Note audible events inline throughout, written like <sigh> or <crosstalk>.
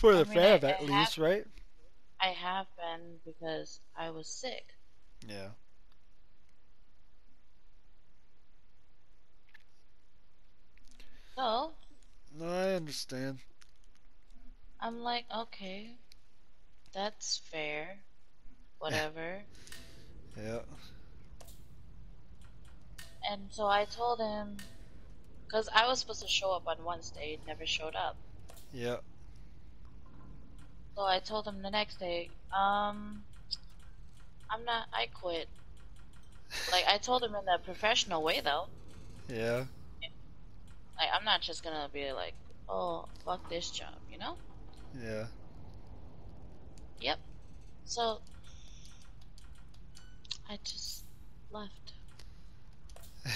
For the I mean, fab, I- at I least, right? I have been because I was sick. Yeah. So No, I understand. I'm like, okay, that's fair. Whatever. <laughs> Yeah. and so I told him, because I was supposed to show up on Wednesday, never showed up. Yeah. So I told him the next day, um, I'm not, I quit. Like, I told him in a professional way, though. Yeah. Like, I'm not just gonna be like, oh, fuck this job, you know? Yeah. Yep. So, I just left. <laughs>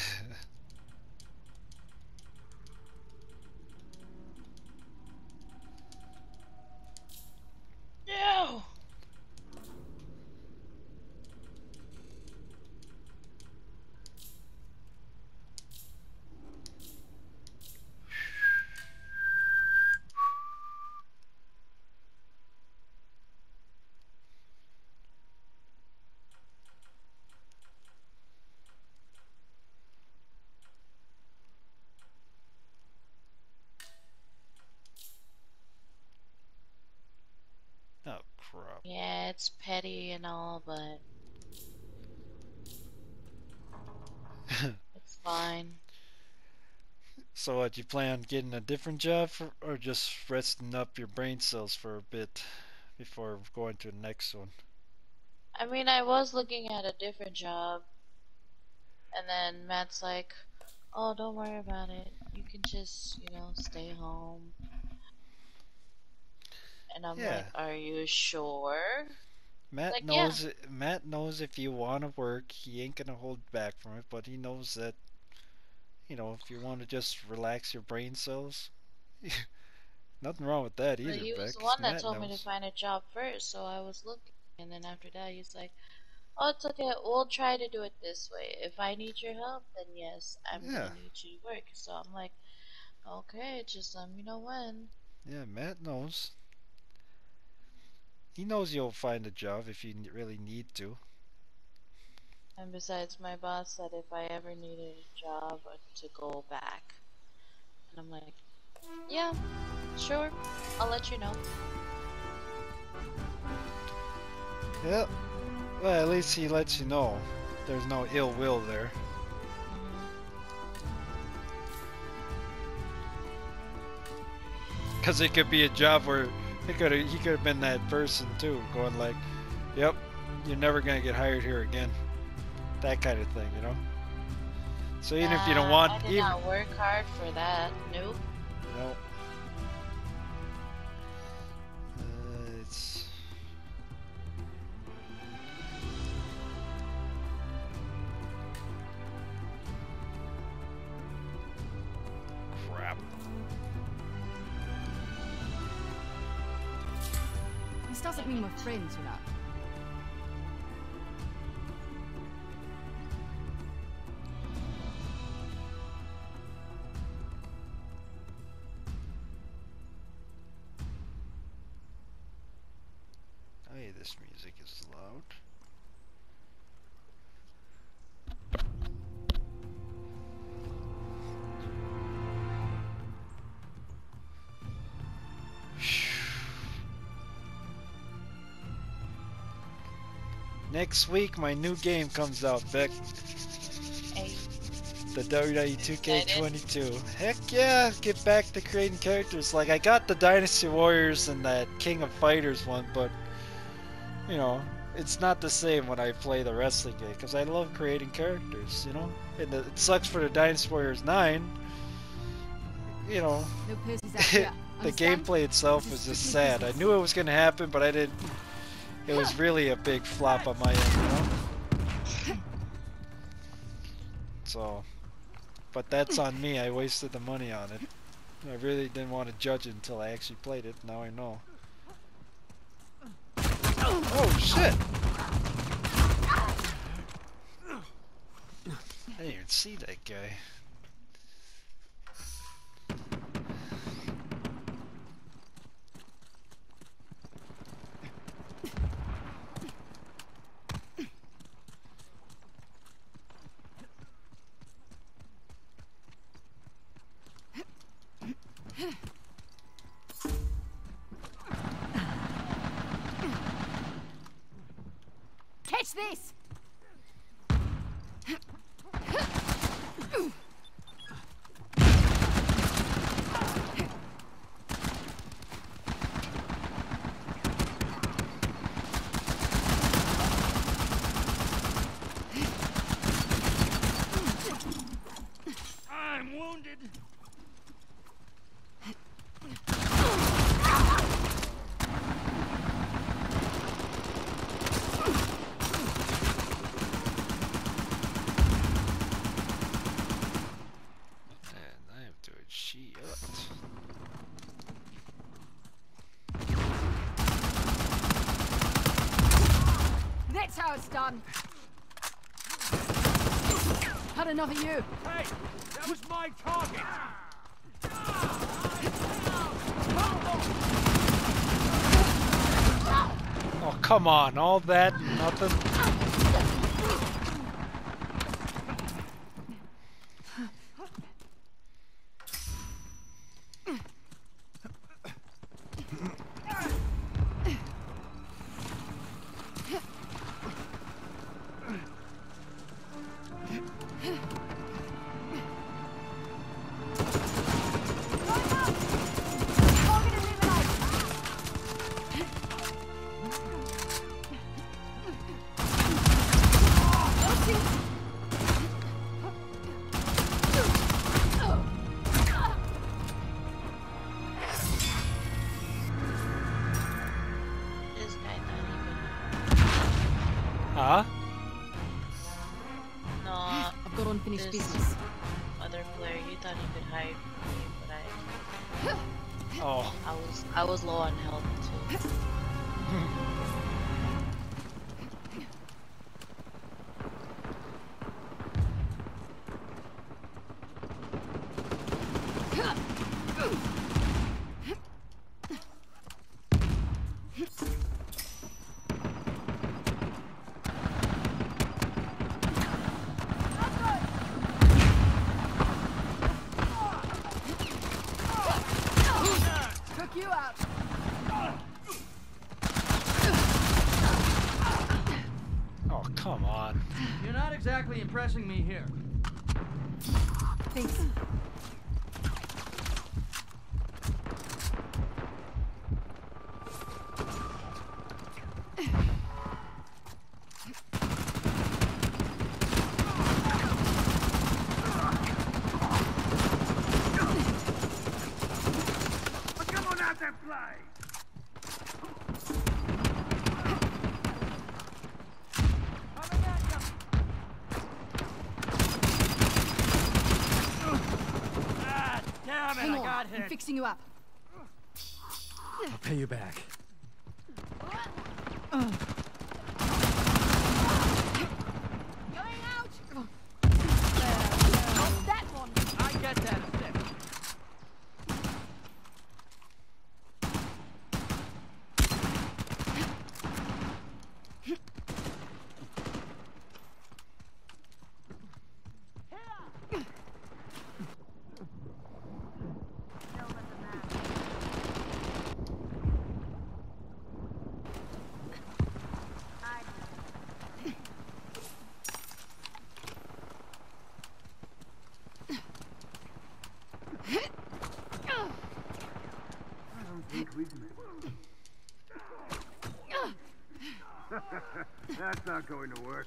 No! oh crap. Yeah, it's petty and all, but it's fine. <laughs> so what? You plan on getting a different job, for, or just resting up your brain cells for a bit before going to the next one? I mean, I was looking at a different job, and then Matt's like, "Oh, don't worry about it. You can just, you know, stay home." And I'm Yeah. like, "Are you sure?" Matt Like, knows. it- Matt knows if you want to work, he ain't gonna hold back from it. But he knows that, you know, if you want to just relax your brain cells, <laughs> nothing wrong with that either. He was Beck, the 'cause one that Matt told me to find a job first, so I was looking. And then after that, he's like, "Oh, it's okay. We'll try to do it this way. If I need your help, then yes, I'm Yeah. gonna need you to work." So I'm like, "Okay, just let me know when." Yeah, Matt knows. He knows you'll find a job if you really need to. And besides, my boss said if I ever needed a job uh, to go back, and I'm like, "Yeah, sure. I'll let you know." Yep. Well, at least he lets you know. There's no ill will there. Because it could be a job where it could have he could have been that person too, going like, "Yep, you're never gonna get hired here again." That kind of thing, you know. So even if you don't want, I did even not work hard for that. Nope. no. Uh, it's crap. Doesn't mean we're friends, you know. Oh, hey, this music is loud. Next week, my new game comes out, Beck. Hey, The WWE 2K22. Heck yeah, get back to creating characters. Like, I got the Dynasty Warriors and that King of Fighters one, but, you know, it's not the same when I play the wrestling game, because I love creating characters, you know? And it sucks for the Dynasty Warriors 9. You know, No piercings out here. the gameplay itself was just sad. I knew it was going to happen, but I didn't. It was really a big flop on my end, you know? So, but that's on me. I wasted the money on it. I really didn't want to judge it until I actually played it. Now I know. Oh shit! I didn't even see that guy. This? I'm wounded. And I am doing shit. That's it's done. Had enough of you. Hey, that was my target. Oh, come on. All that and nothing. Huh? No, I've got unfinished This- business. other player. you thought you could hide me, but I, Oh. I was, I was low on health impressing me here. Thanks. It, Hang I on. got I'm fixing you up. I'll pay you back. Going out. How's that one? I get that a sec. <laughs> That's not going to work.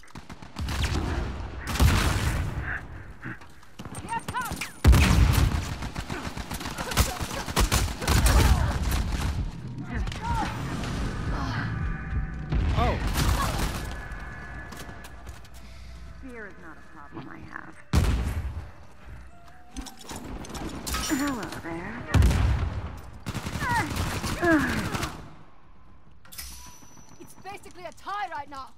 Here comes. Oh. Fear is not a problem I have. Hello there. It's tie right now.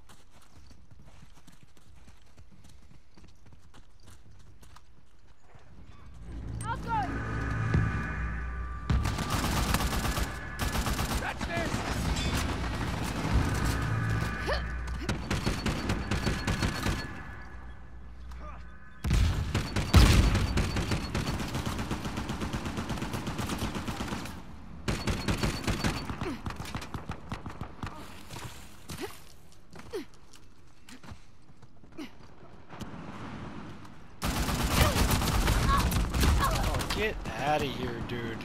Outgoing. That's this! Out of here, dude.